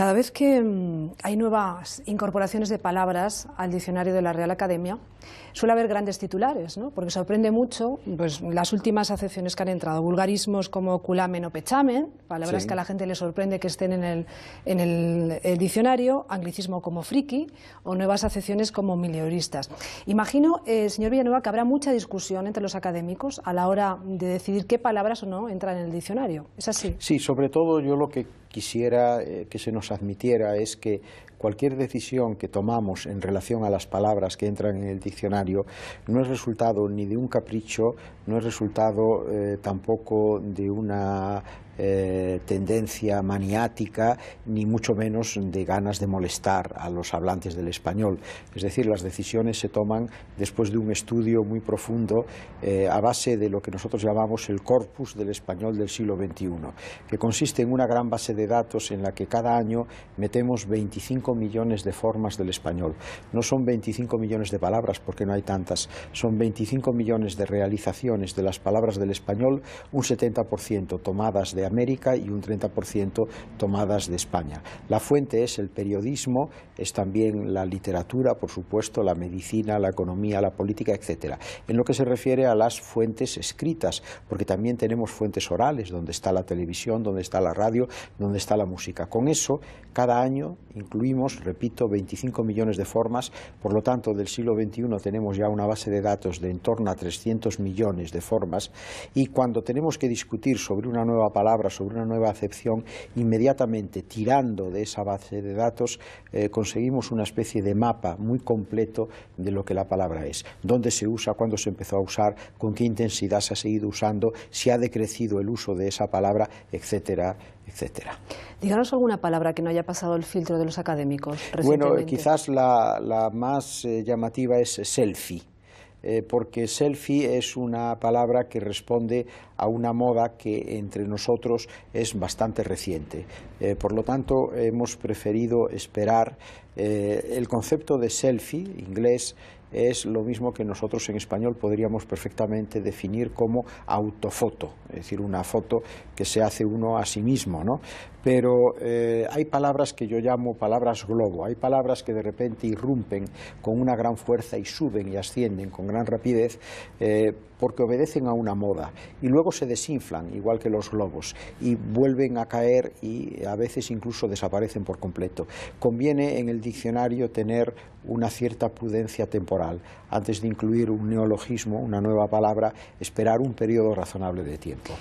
Cada vez que mm, hay nuevas incorporaciones de palabras al diccionario de la Real Academia, suele haber grandes titulares, ¿no? porque sorprende mucho pues, las últimas acepciones que han entrado. Vulgarismos como culamen o pechamen, palabras que a la gente le sorprende que estén en el, en el, diccionario, anglicismo como friki o nuevas acepciones como milioristas. Imagino, eh, señor Villanueva, que habrá mucha discusión entre los académicos a la hora de decidir qué palabras o no entran en el diccionario. ¿Es así? Sí, sobre todo yo lo que quisiera eh, que se nos admitiera es que cualquier decisión que tomamos en relación a las palabras que entran en el diccionario no es resultado ni de un capricho, no es resultado eh, tampoco de una eh, tendencia maniática, ni mucho menos de ganas de molestar a los hablantes del español. Es decir, las decisiones se toman después de un estudio muy profundo eh, a base de lo que nosotros llamamos el corpus del español del siglo XXI, que consiste en una gran base de datos en la que cada año metemos 25 millones de formas del español. No son 25 millones de palabras, porque no hay tantas, son 25 millones de realizaciones de las palabras del español, un 70% tomadas de América y un 30% tomadas de España. La fuente es el periodismo, es también la literatura, por supuesto, la medicina, la economía, la política, etc. En lo que se refiere a las fuentes escritas, porque también tenemos fuentes orales, donde está la televisión, donde está la radio, donde está la música. Con eso, cada año incluimos, repito, 25 millones de formas, por lo tanto, del siglo XXI tenemos ya una base de datos de en torno a 300 millones de formas, y cuando tenemos que discutir sobre una nueva palabra, sobre una nueva acepción, inmediatamente tirando de esa base de datos eh, conseguimos una especie de mapa muy completo de lo que la palabra es, dónde se usa, cuándo se empezó a usar, con qué intensidad se ha seguido usando, si ha decrecido el uso de esa palabra, etcétera, etcétera. Díganos alguna palabra que no haya pasado el filtro de los académicos. Bueno, quizás la, más eh, llamativa es selfie. Eh, porque selfie es una palabra que responde a una moda que entre nosotros es bastante reciente. Eh, por lo tanto, hemos preferido esperar. Eh, el concepto de selfie, inglés, es lo mismo que nosotros en español podríamos perfectamente definir como autofoto, es decir, una foto que se hace uno a sí mismo, ¿no? Pero eh, hay palabras que yo llamo palabras globo, hay palabras que de repente irrumpen con una gran fuerza y suben y ascienden con gran rapidez eh, porque obedecen a una moda y luego se desinflan, igual que los globos, y vuelven a caer y a veces incluso desaparecen por completo. Conviene en el diccionario tener una cierta prudencia temporal. Antes de incluir un neologismo, una nueva palabra, esperar un periodo razonable de tiempo.